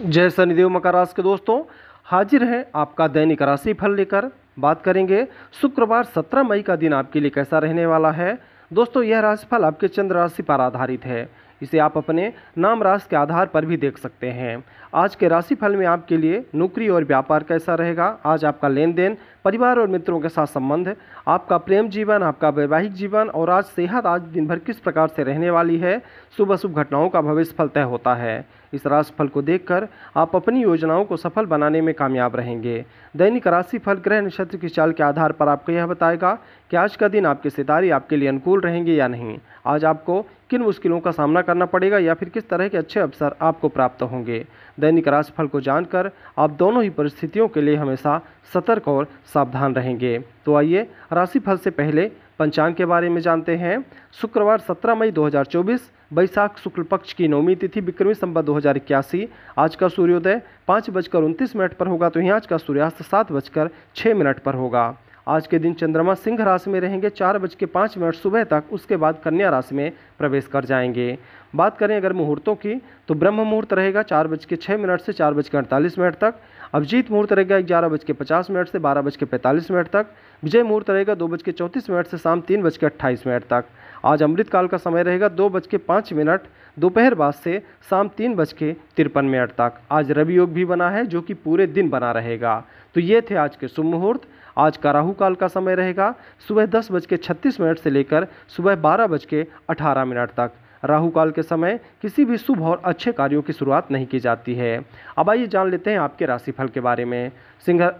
जय शनिदेव मकर राशि के दोस्तों, हाजिर है आपका दैनिक राशि फल लेकर। बात करेंगे, शुक्रवार 17 मई का दिन आपके लिए कैसा रहने वाला है? दोस्तों, यह राशिफल आपके चंद्र राशि पर आधारित है। इसे आप अपने नाम राशि के आधार पर भी देख सकते हैं। आज के राशिफल में आपके लिए नौकरी और व्यापार कैसा रहेगा? आज आपका लेन देन परिवार और मित्रों के साथ संबंध, आपका प्रेम जीवन, आपका वैवाहिक जीवन और आज सेहत आज दिन भर किस प्रकार से रहने वाली है? शुभ अशुभ घटनाओं का भविष्य फल तय होता है। इस राशिफल को देखकर आप अपनी योजनाओं को सफल बनाने में कामयाब रहेंगे। दैनिक राशिफल ग्रह नक्षत्र की चाल के आधार पर आपको यह बताएगा कि आज का दिन आपके सितारे आपके लिए अनुकूल रहेंगे या नहीं? आज आपको किन मुश्किलों का सामना करना पड़ेगा या फिर किस तरह के अच्छे अवसर आपको प्राप्त होंगे? दैनिक राशिफल को जानकर आप दोनों ही परिस्थितियों के लिए हमेशा सतर्क और सावधान रहेंगे। तो आइए राशिफल से पहले पंचांग के बारे में जानते हैं। शुक्रवार 17 मई 2024 बैसाख शुक्ल पक्ष की नौमी तिथि विक्रमी संबत दो आज का सूर्योदय पाँच बजकर उनतीस मिनट पर होगा तो यहाँ आज का सूर्यास्त सात बजकर छः मिनट पर होगा। आज के दिन चंद्रमा सिंह राशि में रहेंगे, चार बज के पाँच मिनट सुबह तक, उसके बाद कन्या राशि में प्रवेश कर जाएँगे। बात करें अगर मुहूर्तों की तो ब्रह्म मुहूर्त रहेगा चार बज के छः मिनट से चार बज के अड़तालीस मिनट तक, अभिजीत मुहूर्त रहेगा ग्यारह बज के पचास मिनट से बारह बज के पैंतालीस मिनट तक, विजय मुहूर्त रहेगा दो बज के चौंतीस मिनट से शाम तीन बज के अट्ठाईस मिनट तक। आज अमृतकाल का समय रहेगा दो बज के पाँच मिनट। दोपहर बाद से शाम तीन बज के तिरपन मिनट तक। आज रवि योग भी बना है जो कि पूरे दिन बना रहेगा। तो ये थे आज के शुभ मुहूर्त। आज का राहु काल का समय रहेगा। सुबह दस बज के छत्तीस मिनट से लेकर सुबह बारह बज के अठारह मिनट तक। राहु काल के समय किसी भी शुभ और अच्छे कार्यों की शुरुआत नहीं की जाती है। अब आइए जान लेते हैं आपके राशिफल के बारे में। सिंह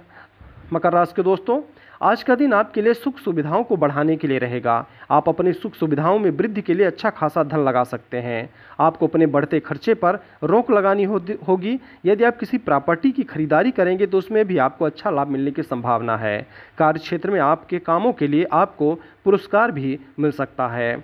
मकर राशि के दोस्तों आज का दिन आपके लिए सुख सुविधाओं को बढ़ाने के लिए रहेगा। आप अपनी सुख सुविधाओं में वृद्धि के लिए अच्छा खासा धन लगा सकते हैं। आपको अपने बढ़ते खर्चे पर रोक लगानी होगी। यदि आप किसी प्रॉपर्टी की खरीदारी करेंगे तो उसमें भी आपको अच्छा लाभ मिलने की संभावना है। कार्य क्षेत्र में आपके कामों के लिए आपको पुरस्कार भी मिल सकता है।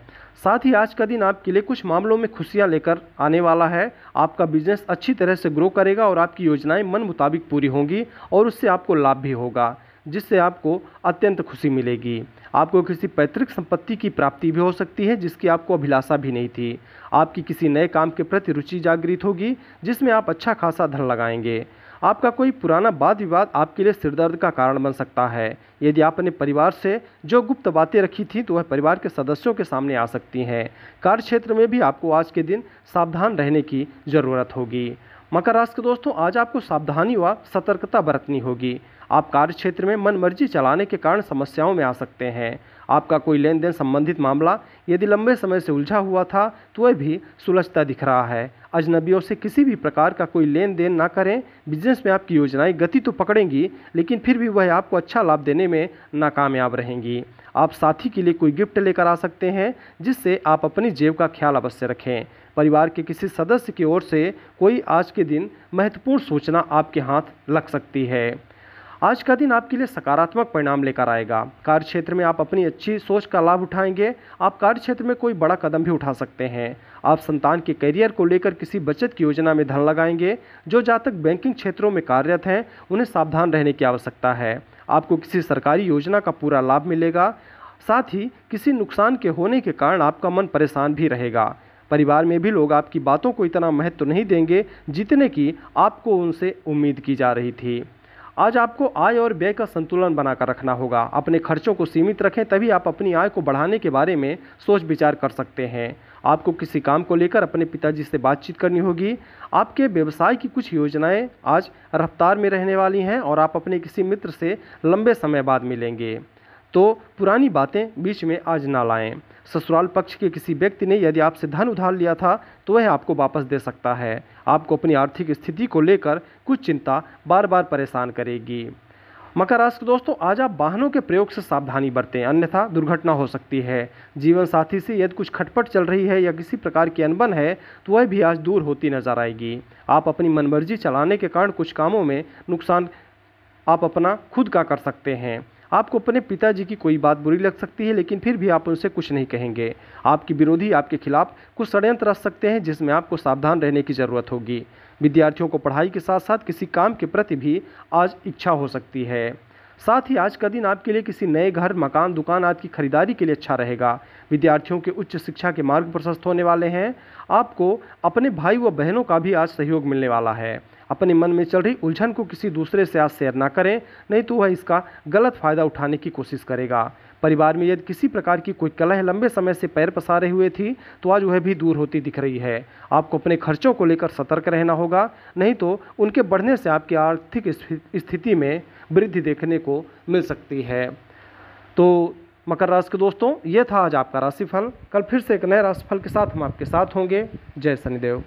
साथ ही आज का दिन आपके लिए कुछ मामलों में खुशियाँ लेकर आने वाला है। आपका बिज़नेस अच्छी तरह से ग्रो करेगा और आपकी योजनाएँ मन मुताबिक पूरी होंगी और उससे आपको लाभ भी होगा। जिससे आपको अत्यंत खुशी मिलेगी। आपको किसी पैतृक संपत्ति की प्राप्ति भी हो सकती है, जिसकी आपको अभिलाषा भी नहीं थी। आपकी किसी नए काम के प्रति रुचि जागृत होगी, जिसमें आप अच्छा खासा धन लगाएँगे। आपका कोई पुराना वाद विवाद आपके लिए सिरदर्द का कारण बन सकता है। यदि आप अपने परिवार से जो गुप्त बातें रखी थी तो वह परिवार के सदस्यों के सामने आ सकती हैं। कार्य क्षेत्र में भी आपको आज के दिन सावधान रहने की ज़रूरत होगी। मकर राशि के दोस्तों, आज आपको सावधानी व सतर्कता बरतनी होगी। आप कार्य क्षेत्र में मन मर्ज़ी चलाने के कारण समस्याओं में आ सकते हैं। आपका कोई लेन देन संबंधित मामला यदि लंबे समय से उलझा हुआ था तो वह भी सुलझता दिख रहा है। अजनबियों से किसी भी प्रकार का कोई लेन देन ना करें। बिज़नेस में आपकी योजनाएँ गति तो पकड़ेंगी, लेकिन फिर भी वह आपको अच्छा लाभ देने में नाकामयाब रहेंगी। आप साथी के लिए कोई गिफ्ट लेकर आ सकते हैं, जिससे आप अपनी जेब का ख्याल अवश्य रखें। परिवार के किसी सदस्य की ओर से कोई आज के दिन महत्वपूर्ण सूचना आपके हाथ लग सकती है। आज का दिन आपके लिए सकारात्मक परिणाम लेकर आएगा। कार्य क्षेत्र में आप अपनी अच्छी सोच का लाभ उठाएँगे। आप कार्य क्षेत्र में कोई बड़ा कदम भी उठा सकते हैं। आप संतान के करियर को लेकर किसी बचत की योजना में धन लगाएँगे, जो जातक बैंकिंग क्षेत्रों में कार्यरत हैं, उन्हें सावधान रहने की आवश्यकता है। आपको किसी सरकारी योजना का पूरा लाभ मिलेगा। साथ ही किसी नुकसान के होने के कारण आपका मन परेशान भी रहेगा। परिवार में भी लोग आपकी बातों को इतना महत्व नहीं देंगे जितने की आपको उनसे उम्मीद की जा रही थी। आज आपको आय और व्यय का संतुलन बनाकर रखना होगा। अपने खर्चों को सीमित रखें, तभी आप अपनी आय को बढ़ाने के बारे में सोच विचार कर सकते हैं। आपको किसी काम को लेकर अपने पिताजी से बातचीत करनी होगी। आपके व्यवसाय की कुछ योजनाएँ आज रफ्तार में रहने वाली हैं और आप अपने किसी मित्र से लंबे समय बाद मिलेंगे। तो पुरानी बातें बीच में आज ना लाएँ। ससुराल पक्ष के किसी व्यक्ति ने यदि आपसे धन उधार लिया था तो वह आपको वापस दे सकता है। आपको अपनी आर्थिक स्थिति को लेकर कुछ चिंता बार बार परेशान करेगी। मकर राशि के दोस्तों, आज आप वाहनों के प्रयोग से सावधानी बरतें। अन्यथा दुर्घटना हो सकती है। जीवन साथी से यदि कुछ खटपट चल रही है या किसी प्रकार की अनबन है तो वह भी आज दूर होती नज़र आएगी। आप अपनी मनमर्जी चलाने के कारण कुछ कामों में नुकसान आप अपना खुद का कर सकते हैं। आपको अपने पिताजी की कोई बात बुरी लग सकती है, लेकिन फिर भी आप उनसे कुछ नहीं कहेंगे। आपके विरोधी आपके खिलाफ कुछ षडयंत्र रख सकते हैं, जिसमें आपको सावधान रहने की ज़रूरत होगी। विद्यार्थियों को पढ़ाई के साथ साथ किसी काम के प्रति भी आज इच्छा हो सकती है। साथ ही आज का दिन आपके लिए किसी नए घर, मकान, दुकान आदि की खरीदारी के लिए अच्छा रहेगा। विद्यार्थियों के उच्च शिक्षा के मार्ग प्रशस्त होने वाले हैं। आपको अपने भाई व बहनों का भी आज सहयोग मिलने वाला है। अपने मन में चल रही उलझन को किसी दूसरे से आज शेयर ना करें, नहीं तो वह इसका गलत फ़ायदा उठाने की कोशिश करेगा। परिवार में यदि किसी प्रकार की कोई कलह लंबे समय से पैर पसारे हुए थी तो आज वह भी दूर होती दिख रही है। आपको अपने खर्चों को लेकर सतर्क रहना होगा, नहीं तो उनके बढ़ने से आपकी आर्थिक स्थिति में वृद्धि देखने को मिल सकती है। तो मकर राशि के दोस्तों, ये था आज आपका राशिफल। कल फिर से एक नए राशिफल के साथ हम आपके साथ होंगे। जय शनिदेव।